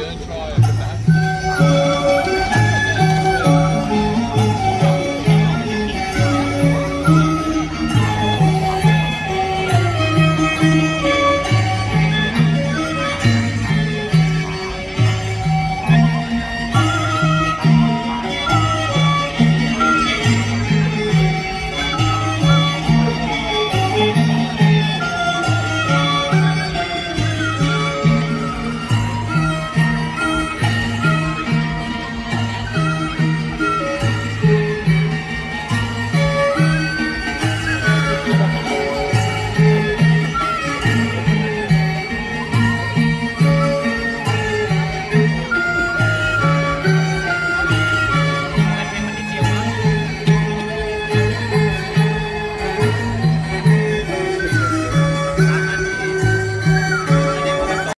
going to try a